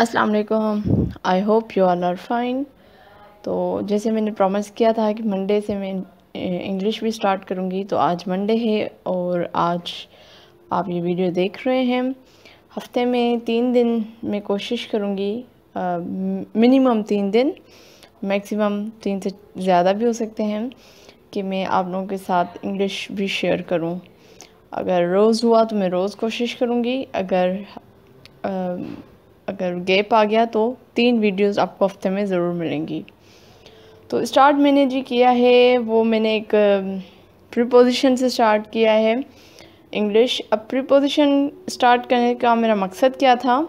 अस्सलाम वालेकुम I hope you are fine तो जैसे मैंने प्रॉमिस किया था कि मंडे से मैं इंग्लिश भी स्टार्ट करूँगी तो आज मंडे है और आज आप ये वीडियो देख रहे हैं। हफ़्ते में तीन दिन मैं कोशिश करूँगी मिनिमम तीन दिन मैक्सिमम तीन से ज़्यादा भी हो सकते हैं कि मैं आप लोगों के साथ इंग्लिश भी शेयर करूँ। अगर रोज़ हुआ तो मैं रोज़ कोशिश करूँगी। अगर आ, अगर गैप आ गया तो तीन वीडियोस आपको हफ़्ते में ज़रूर मिलेंगी। तो स्टार्ट मैंने जी किया है, वो मैंने एक प्रीपोजिशन से स्टार्ट किया है। इंग्लिश अब प्रीपोजिशन स्टार्ट करने का मेरा मकसद क्या था?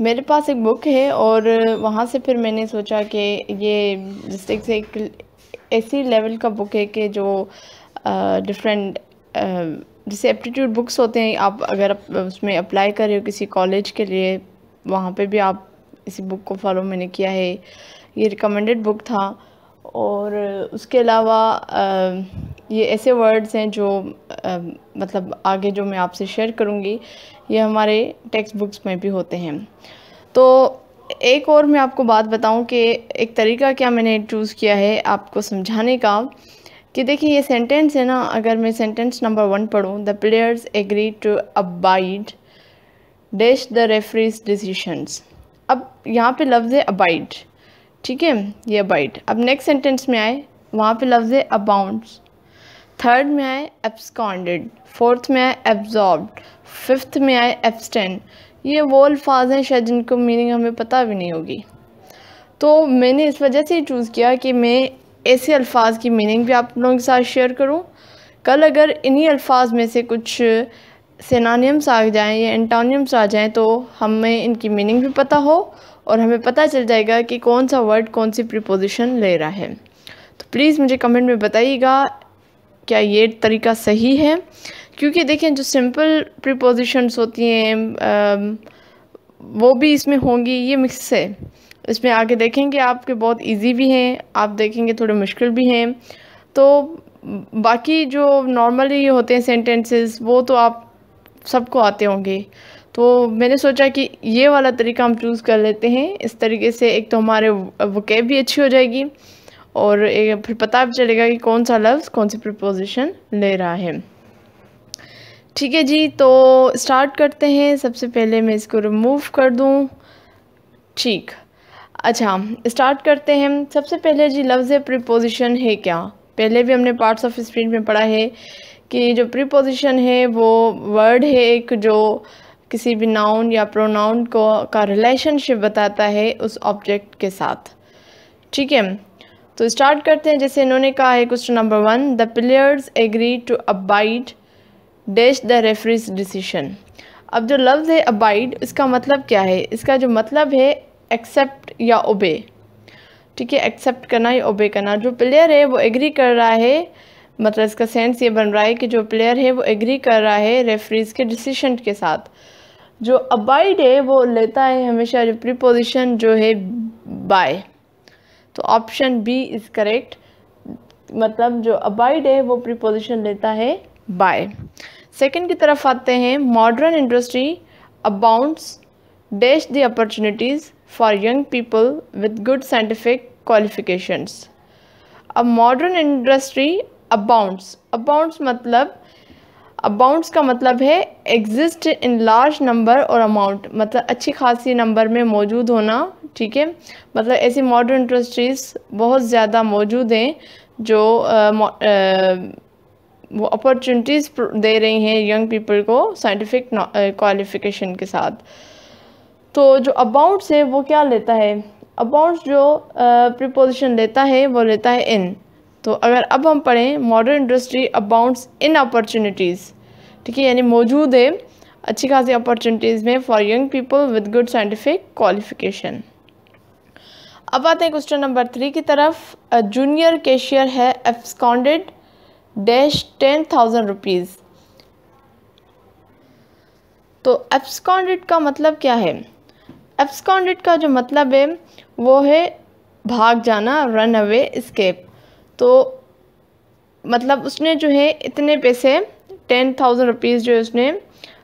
मेरे पास एक बुक है और वहाँ से फिर मैंने सोचा कि ये जैसे से एक ऐसी लेवल का बुक है कि जो डिफरेंट जैसे एप्टीट्यूड बुक्स होते हैं आप अगर उसमें अप्लाई कर रहे हो किसी कॉलेज के लिए वहाँ पे भी आप इसी बुक को फॉलो मैंने किया है। ये रिकमेंडेड बुक था। और उसके अलावा ये ऐसे वर्ड्स हैं जो आ, मतलब आगे जो मैं आपसे शेयर करूँगी ये हमारे टेक्स्ट बुक्स में भी होते हैं। तो एक और मैं आपको बात बताऊँ कि एक तरीका क्या मैंने चूज़ किया है आपको समझाने का। कि देखिए, ये सेंटेंस है ना, अगर मैं sentence number one पढ़ूँ the players agree to abide dash the referees decisions अब यहाँ पे लफ्ज़ है अबाइड ठीक है? ये अबाइड अब नेक्स्ट सेंटेंस में आए, वहाँ पे लफ्ज़ है अबाउंड्स थर्ड में आए एब्सकॉन्डेड फोर्थ में आए एब्जॉर्ब फिफ्थ में आए एब्सटेन ये वो अल्फाज हैं शायद जिनको मीनिंग हमें पता भी नहीं होगी। तो मैंने इस वजह से चूज़ किया कि मैं ऐसे अल्फाज की मीनिंग भी आप लोगों के साथ शेयर करूँ। कल अगर इन्हीं अल्फाज में से कुछ सेनानियम्स आ जाएँ या एंटोनियम्स आ जाएँ तो हमें इनकी मीनिंग भी पता हो और हमें पता चल जाएगा कि कौन सा वर्ड कौन सी प्रिपोजिशन ले रहा है। तो प्लीज़ मुझे कमेंट में बताइएगा, क्या ये तरीका सही है? क्योंकि देखें जो सिंपल प्रिपोजिशंस होती हैं वो भी इसमें होंगी, ये मिक्स है। इसमें आगे देखेंगे, आपके बहुत इजी भी हैं, आप देखेंगे थोड़े मुश्किल भी हैं। तो बाकी जो नॉर्मली होते हैं सेंटेंसेस वो तो आप सबको आते होंगे। तो मैंने सोचा कि ये वाला तरीका हम चूज़ कर लेते हैं। इस तरीके से एक तो हमारे वकैब भी अच्छी हो जाएगी और फिर पता भी चलेगा कि कौन सा लफ्ज़ कौन सी प्रपोजिशन ले रहा है। ठीक है जी तो स्टार्ट करते हैं। सबसे पहले मैं इसको रिमूव कर दूँ। ठीक। अच्छा स्टार्ट करते हैं। सबसे पहले जी लफ्ज़ प्रीपोजिशन है क्या? पहले भी हमने पार्ट्स ऑफ़ स्पीच में पढ़ा है कि जो प्रीपोजिशन है, वो वर्ड है एक जो किसी भी नाउन या प्रोनाउन को, का रिलेशनशिप बताता है उस ऑब्जेक्ट के साथ। ठीक है? तो स्टार्ट करते हैं। जैसे इन्होंने कहा है question number one the players agree to abide dash the referees decision अब जो लफ्ज़ है अबाइड इसका मतलब क्या है? इसका जो मतलब है एक्सेप्ट या ओबे ठीक है एक्सेप्ट करना या ओबे करना। जो प्लेयर है, वो एग्री कर रहा है मतलब इसका सेंस ये बन रहा है कि जो प्लेयर है, वो एग्री कर रहा है रेफरीज के डिसीशन के साथ। जो अबाइड है, वो लेता है हमेशा जो प्रीपोजिशन जो है बाय तो ऑप्शन बी इज़ करेक्ट मतलब जो अबाइड है, वो प्रीपोजिशन लेता है बाय सेकंड की तरफ़ आते हैं modern industry abounds dash the opportunities for young people with good scientific qualifications. A modern industry abounds. Abounds मतलब अबाउंट्स का मतलब है एग्जिस्ट इन लार्ज नंबर और अमाउंट मतलब अच्छी खासी नंबर में मौजूद होना ठीक है मतलब ऐसी मॉडर्न इंडस्ट्रीज़ बहुत ज़्यादा मौजूद हैं जो वो अपॉर्चुनिटीज़ दे रही हैं यंग पीपल को साइंटिफिक क्वालिफिकेशन के साथ तो जो अबाउट्स है, वो क्या लेता है? अबाउट्स जो प्रिपोजिशन लेता है, वो लेता है इन तो अगर अब हम पढ़ें modern industry abounds in opportunities ठीक है, यानी मौजूद है, अच्छी खासी अपॉर्चुनिटीज़ में for young people with good scientific qualification अब आते हैं क्वेश्चन नंबर थ्री की तरफ़. जूनियर कैशियर है absconded dash ten thousand rupees तो एब्सकॉन्डेड का मतलब क्या है? एब्सकॉन्डेड का जो मतलब है, वो है भाग जाना रन अवे स्केप तो मतलब उसने जो है इतने पैसे टेन थाउज़ेंड रुपीज़ जो उसने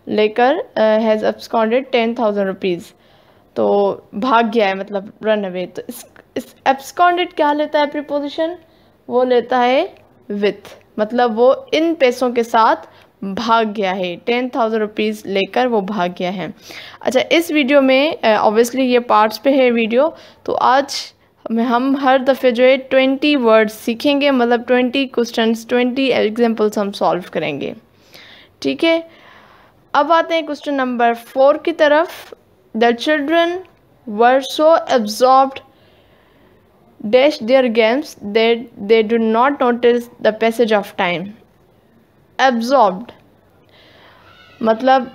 लेकर has absconded ten thousand rupees तो भाग गया है मतलब रन अवे तो इस इस एब्सकॉन्डेड क्या लेता है प्रीपोजिशन वो लेता है विथ मतलब वो इन पैसों के साथ भाग गया है। टेन थाउज़ेंड रुपीज़ लेकर वो भाग गया है। अच्छा इस वीडियो में ऑब्वियसली ये पार्ट्स पे है वीडियो तो आज में, हम हर दफ़े जो है ट्वेंटी वर्ड्स सीखेंगे मतलब ट्वेंटी क्वेश्चन ट्वेंटी एग्जाम्पल्स हम सॉल्व करेंगे। ठीक है? अब आते हैं क्वेश्चन नंबर फोर की तरफ़। The children were so absorbed dash their games they do not notice the passage of time absorbed मतलब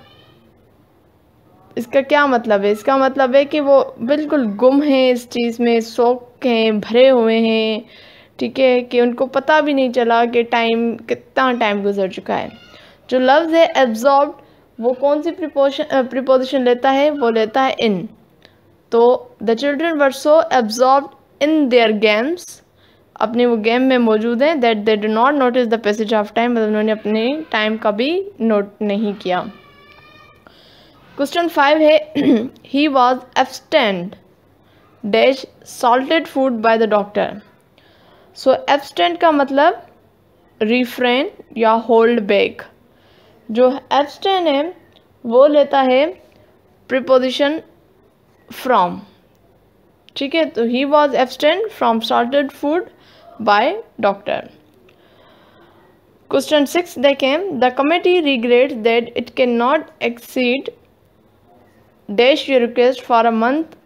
इसका क्या मतलब है? इसका मतलब है कि वो बिल्कुल गुम हैं इस चीज़ में शौक हैं, भरे हुए हैं, ठीक है? कि उनको पता भी नहीं चला कि टाइम कितना टाइम गुजर चुका है। जो लफ्ज़ है एब्जॉर्ब वो कौन सी प्रिपोजिशन प्रिपोजिशन लेता है? वो लेता है इन तो the children were so absorb in their games अपने वो गेम में मौजूद हैं that they do not notice the passage of time मतलब उन्होंने अपने टाइम का भी नोट नहीं किया। क्वेश्चन फाइव है he was abstained dash salted food by the doctor so abstained का मतलब रिफ्रेन या होल्ड बैक जो एब्सटेन है, वो लेता है प्रिपोजिशन फ्रॉम ठीक है तो he was abstained from salted food by doctor question six देखें the committee regret that it can not exceed dash you request for a month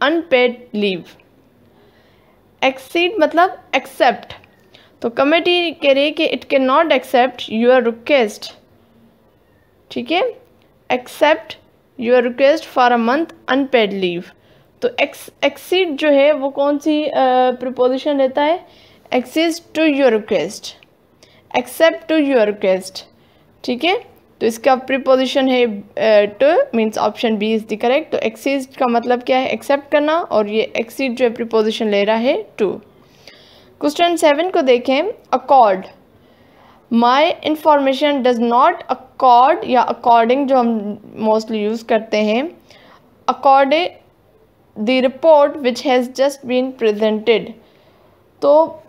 unpaid leave exceed मतलब एक्सेप्ट तो कमेटी कह रही है कि it can not except your request ठीक है? Except your request for a month unpaid leave तो ex exceed जो है, वो कौन सी प्रपोजिशन लेता है? Exceed to your request except to your request ठीक है? तो इसका प्रिपोजिशन है to means option B is the correct तो एक्सीज का मतलब क्या है? एक्सेप्ट करना और ये एक्सीड जो है प्रिपोजिशन ले रहा है टू क्वेश्चन सेवन को देखें. Accord my information does not accord या अकॉर्डिंग जो हम मोस्टली यूज़ करते हैं according the report which has just been presented तो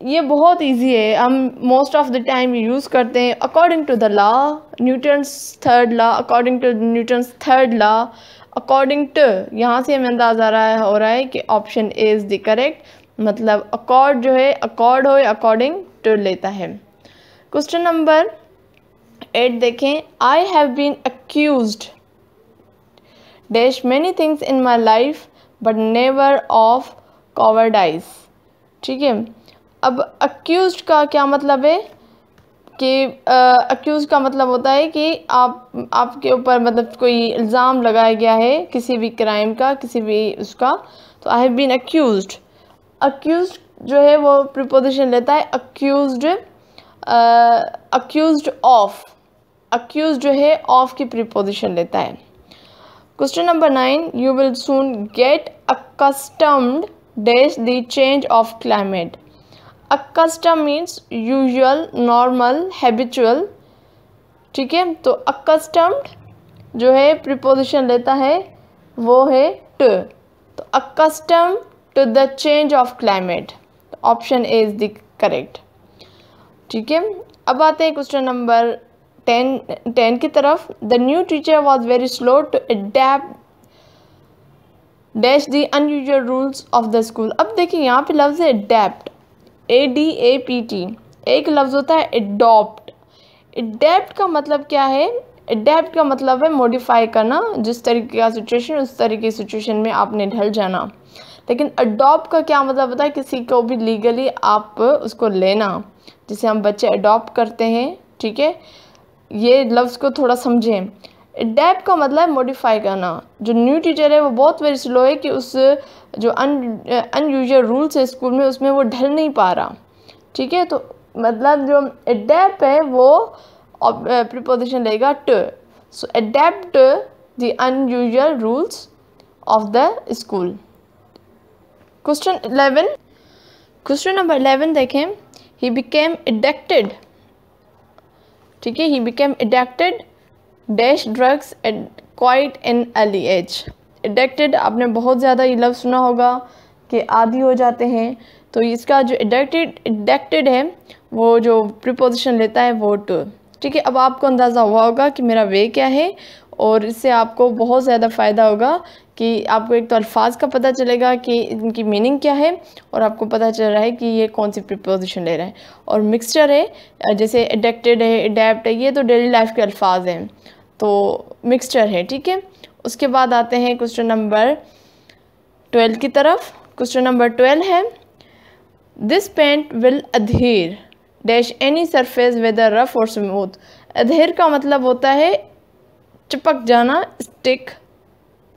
ये बहुत इजी है। हम most of the time use करते हैं। According to the law Newton's third law according to Newton's third law according to यहाँ से हमें अंदाज़ा रहा है, हो रहा है कि option A is the correct मतलब अकॉर्ड जो है अकॉर्ड हो अकॉर्डिंग टू लेता है। क्वेश्चन नंबर एट देखें। I have been accuse dash many things in my life but never of cowardice ठीक है? अब अक्यूज का क्या मतलब है? कि अक्यूज़ का मतलब होता है कि आप, आपके ऊपर मतलब कोई इल्ज़ाम लगाया गया है किसी भी क्राइम का, किसी भी उसका तो I have been accuse accuse जो है वो प्रिपोजिशन लेता है अक्यूज़ अक्यूज़ ऑफ़ अक्यूज़ जो है ऑफ़ की प्रिपोजिशन लेता है। Question number nine you will soon get accustomed dash the change of climate accustom means usual normal habitual ठीक है? तो अकस्टम्ड जो है प्रिपोजिशन लेता है, वो है टू तो accustom to the change of climate option A is the correct ठीक है? अब आते हैं क्वेश्चन नंबर टेन टेन की तरफ़ the new teacher was very slow to adapt dash the unusual rules of the school अब देखिए, यहाँ पे लफ्ज़ है adapt A D A P T एक लफ्ज़ होता है एडॉप्ट एडेप्ट का मतलब क्या है? एडेप्ट का मतलब है मॉडिफाई करना, जिस तरीके का सिचुएशन उस तरीके की सिचुएशन में आपने ढल जाना। लेकिन अडॉप्ट का क्या मतलब होता है? किसी को भी लीगली आप उसको लेना। जिसे हम बच्चे अडॉप्ट करते हैं, ठीक है? ये लफ्ज़ को थोड़ा समझें। अडेप्ट का मतलब मॉडिफाई करना। जो न्यू टीचर है, वो बहुत वेरी स्लो है कि उस, जो अन अनयूजल रूल्स है स्कूल में, उसमें वो ढल नहीं पा रहा। ठीक है? तो मतलब जो अडेप्ट है, वो प्रिपोजिशन लेगा ट so adapt the unusual rules of the school question eleven question number eleven देखें। ही बिकेम एडेक्टेड ठीक है? He became addicted dash drugs at quite in early age addicted आपने बहुत ज़्यादा ये लफ्ज़ सुना होगा कि आदि हो जाते हैं। तो इसका जो एडेक्टेड एडेक्टेड है, वो जो प्रिपोजिशन लेता है, वो टू ठीक है? अब आपको अंदाज़ा हुआ होगा कि मेरा वे क्या है? और इससे आपको बहुत ज़्यादा फ़ायदा होगा कि आपको एक तो अल्फाज का पता चलेगा कि इनकी मीनिंग क्या है और आपको पता चल रहा है कि ये कौन सी प्रिपोजिशन ले रहा है। और मिक्सचर है, जैसे एडेक्टेड है एडेप्ट है, ये तो डेली लाइफ के अल्फाज हैं। तो मिक्सचर है, ठीक है? उसके बाद आते हैं क्वेश्चन नंबर ट्वेल्व की तरफ़। क्वेश्चन नंबर ट्वेल्व है this paint will adhere dash any surface whether rough और स्मूथ अधेर का मतलब होता है चिपक जाना स्टिक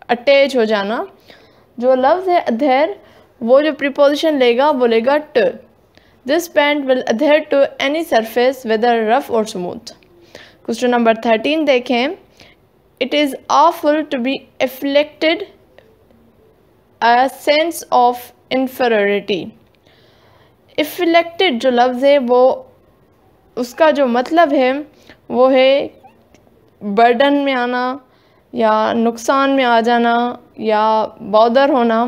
अटैच हो जाना। जो लफ्ज़ है अधेर वो जो प्रिपोजिशन लेगा, वो लेगा ट this paint will adhere to any surface whether rough और स्मूथ क्वेश्चन नंबर थर्टीन देखें। It is awful to be afflicted a sense of inferiority afflicted जो लफ्ज़ है, वो, उसका जो मतलब है, वो है बर्डन में आना या नुकसान में आ जाना या बॉदर होना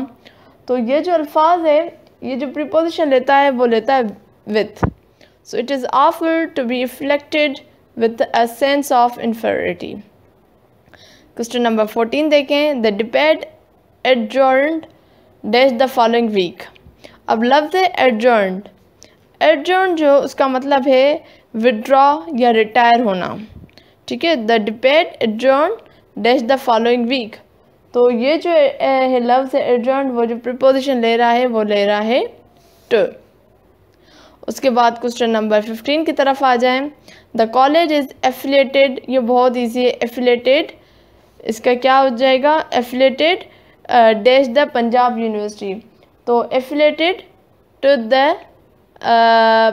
तो ये जो अल्फाज है, ये जो प्रिपोजिशन लेता है, वो लेता है with so it is awful to be afflicted with a sense of inferiority question number fourteen देखें. The debate adjourned dash the following week अब लफ्ज़ है एडजॉर्ड एडजॉर्न जो, उसका मतलब है विड्रॉ या रिटायर होना. ठीक है the debate adjourn dash the following week तो ये जो है लव्स है एडजॉइंट वो जो प्रिपोजिशन ले रहा है, वो ले रहा है टू उसके बाद क्वेश्चन नंबर फिफ्टीन की तरफ़ आ जाएँ. द कॉलेज इज़ एफिलेटेड ये बहुत ईजी है एफिलेटेड इसका क्या हो जाएगा? Affiliated dash the Punjab university तो affiliated to the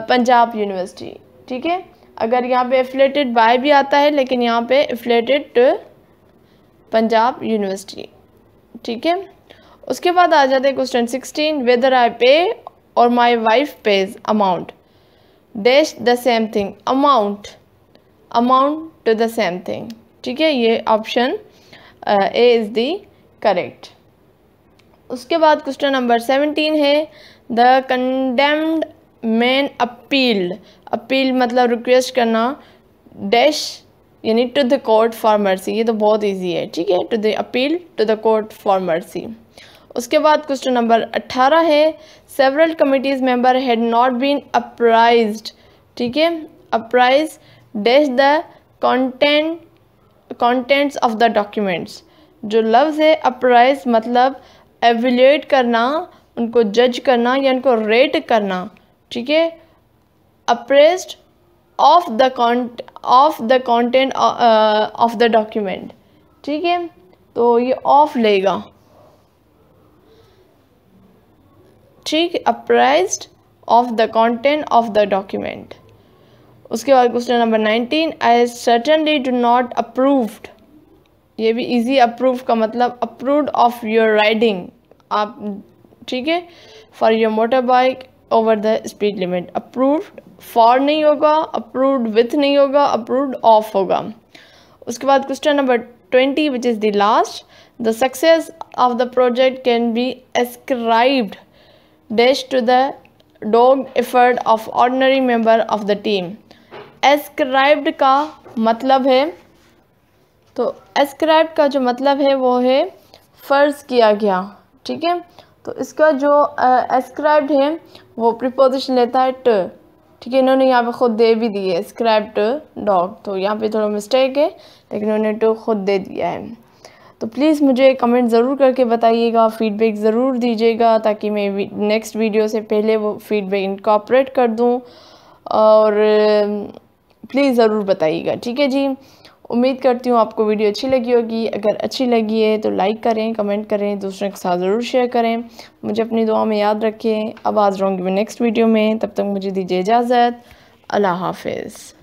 Punjab university ठीक है? अगर यहाँ पे एफिलेटेड बाय भी आता है, लेकिन यहाँ पे एफिलेटेड टू पंजाब यूनिवर्सिटी ठीक है? उसके बाद आ जाते हैं question sixteen weather I pay और my wife pays amount dash the same thing amount amount to the same thing ठीक है? ये option A is the correct उसके बाद क्वेश्चन नंबर सेवनटीन है the condemned man appealed appeal मतलब request करना dash यानी to the court for mercy ये तो बहुत इजी है, ठीक है? To the appeal to the court for mercy उसके बाद क्वेश्चन नंबर अट्ठारह है several committees member had not been apprised ठीक है? Apprise dash the content contents of the documents जो लफ्ज़ है अप्राइज मतलब एवेल्यूएट करना, उनको जज करना, या उनको रेट करना, ठीक है? Apprised of the of the content of the document ठीक है? तो ये ऑफ़ लेगा। ठीक? Apprise of the content of the document उसके बाद question number nineteen I certainly do not approved ये भी इजी अप्रूव का मतलब अप्रूव्ड ऑफ़ योर राइडिंग आप, ठीक है? For your motor bike over the speed limit approved for नहीं होगा अप्रूव्ड विथ नहीं होगा अप्रूव्ड ऑफ़ होगा। उसके बाद question number twenty which is the last the success of the project can be ascribed dash to the dog effort of ordinary member of the team ascribed का मतलब है तो ascribe का जो मतलब है, वो है फ़र्ज़ किया गया, ठीक है? तो इसका जो एस्क्राइब्ड है, वो प्रिपोजिशन लेता है ट ठीक है इन्होंने यहाँ पे ख़ुद दे भी दिए है डॉग तो यहाँ पे थोड़ा मिस्टेक है, लेकिन उन्होंने तो ख़ुद दे दिया है। तो प्लीज़ मुझे कमेंट ज़रूर करके बताइएगा फ़ीडबैक ज़रूर दीजिएगा, ताकि मैं नेक्स्ट वीडियो से पहले वो फ़ीडबैक इनकॉपरेट कर दूँ, और प्लीज़ ज़रूर बताइएगा, ठीक है जी? उम्मीद करती हूँ आपको वीडियो अच्छी लगी होगी। अगर अच्छी लगी है तो लाइक करें कमेंट करें, दूसरों के साथ ज़रूर शेयर करें। मुझे अपनी दुआ में याद रखें। अब आज रहूँगी मैं नेक्स्ट वीडियो में। तब तक मुझे दीजिए इजाज़त। अल्लाह हाफिज़।